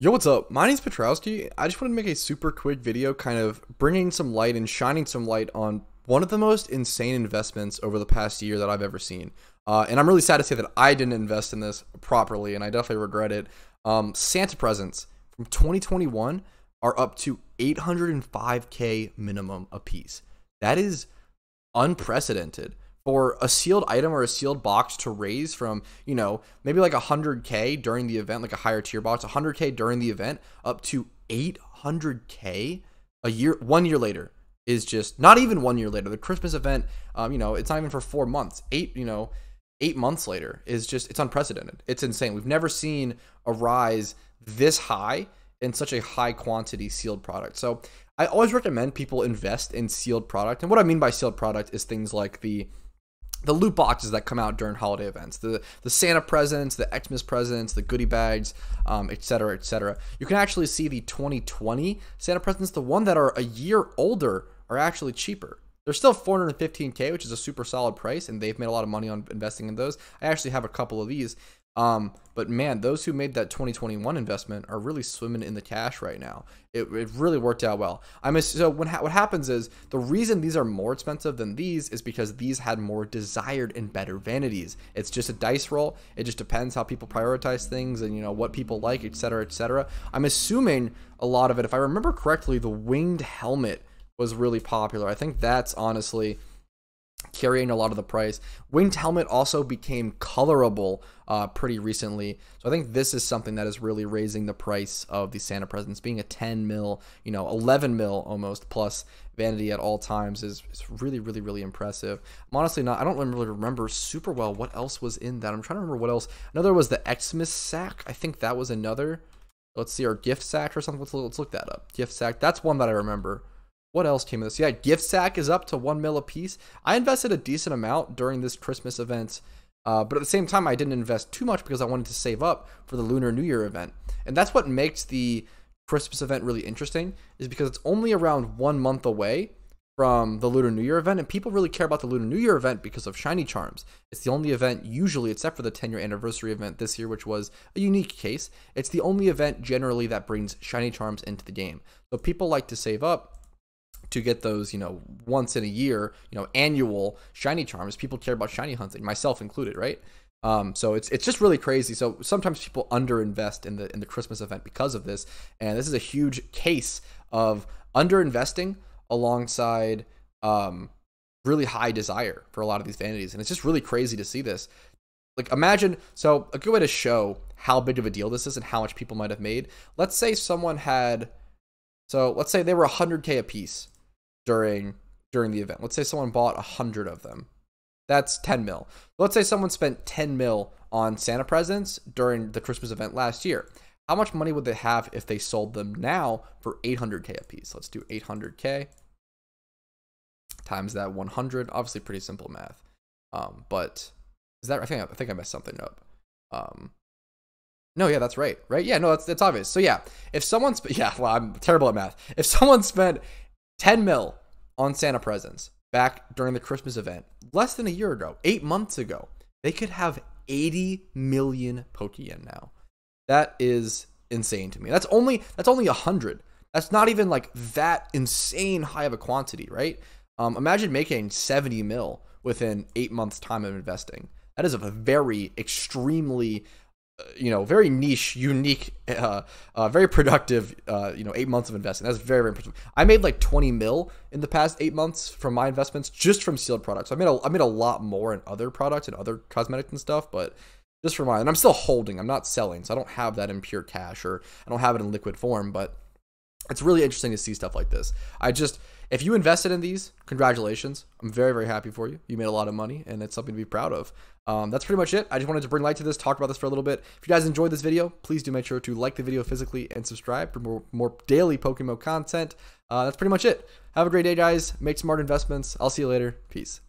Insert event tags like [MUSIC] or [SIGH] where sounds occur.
Yo, what's up? My name's Patrouski. I just wanted to make a super quick video kind of bringing some light and shining some light on one of the most insane investments over the past year that I've ever seen. Uh, and I'm really sad to say that I didn't invest in this properly, and I definitely regret it. Um, Santa presents from 2021 are up to 805k minimum a piece. That is unprecedented for a sealed item or a sealed box to raise from, you know, maybe like 100K during the event, like a higher tier box, 100K during the event, up to 800K a year, one year later is just not even one year later. The Christmas event, um, you know, it's not even for four months. Eight, you know, eight months later is just, it's unprecedented. It's insane. We've never seen a rise this high in such a high quantity sealed product. So I always recommend people invest in sealed product. And what I mean by sealed product is things like the the loot boxes that come out during holiday events, the the Santa presents, the Xmas presents, the goodie bags, um, et cetera, et cetera. You can actually see the 2020 Santa presents, the one that are a year older, are actually cheaper. They're still 415k, which is a super solid price, and they've made a lot of money on investing in those. I actually have a couple of these. Um, but man, those who made that 2021 investment are really swimming in the cash right now. It, it really worked out well. I'm so when ha- what happens is the reason these are more expensive than these is because these had more desired and better vanities. It's just a dice roll. It just depends how people prioritize things and you know what people like, etc., etc. I'm assuming a lot of it, if I remember correctly, the winged helmet was really popular. I think that's honestly carrying a lot of the price. Winged helmet also became colorable uh, pretty recently, so I think this is something that is really raising the price of the Santa presents. Being a 10 mil, you know, 11 mil almost plus vanity at all times is, is really, really, really impressive. I'm honestly not. I don't really remember super well what else was in that. I'm trying to remember what else. Another was the Xmas sack. I think that was another. Let's see, our gift sack or something. Let's, let's look that up. Gift sack. That's one that I remember. What else came in this? Yeah, gift sack is up to one mil a piece. I invested a decent amount during this Christmas event, uh, but at the same time, I didn't invest too much because I wanted to save up for the Lunar New Year event. And that's what makes the Christmas event really interesting, is because it's only around one month away from the Lunar New Year event, and people really care about the Lunar New Year event because of Shiny Charms. It's the only event, usually, except for the 10 year anniversary event this year, which was a unique case. It's the only event generally that brings Shiny Charms into the game. So people like to save up to get those, you know, once in a year, you know, annual shiny charms. People care about shiny hunting, myself included, right? Um, so it's it's just really crazy. So sometimes people underinvest in the in the Christmas event because of this, and this is a huge case of underinvesting alongside um, really high desire for a lot of these vanities, and it's just really crazy to see this. Like imagine, so a good way to show how big of a deal this is and how much people might have made. Let's say someone had, so let's say they were 100k a piece during during the event. Let's say someone bought a hundred of them. That's 10 mil. Let's say someone spent 10 mil on Santa presents during the Christmas event last year. How much money would they have if they sold them now for 800k a piece? Let's do 800k times that 100. Obviously, pretty simple math. Um, but is that? I think I think I messed something up. Um, no, yeah, that's right. Right? Yeah, no, that's that's obvious. So yeah, if someone's [LAUGHS] yeah, well, I'm terrible at math. If someone spent 10 mil on Santa presents back during the Christmas event less than a year ago, eight months ago. They could have 80 million Pokeyen now. That is insane to me. That's only that's only a hundred. That's not even like that insane high of a quantity, right? Um, imagine making 70 mil within eight months' time of investing. That is a very extremely you know, very niche, unique, [LAUGHS] uh, uh, very productive, uh, you know, eight months of investing. That's very, very impressive. I made like 20 mil in the past eight months from my investments just from sealed products. I made a, I made a lot more in other products and other cosmetics and stuff, but just for mine, and I'm still holding. I'm not selling, so I don't have that in pure cash or I don't have it in liquid form. But it's really interesting to see stuff like this. I just if you invested in these, congratulations. I'm very, very happy for you. You made a lot of money, and it's something to be proud of. Um, that's pretty much it. I just wanted to bring light to this, talk about this for a little bit. If you guys enjoyed this video, please do make sure to like the video physically and subscribe for more, more daily Pokemon content. Uh, that's pretty much it. Have a great day, guys. Make smart investments. I'll see you later. Peace.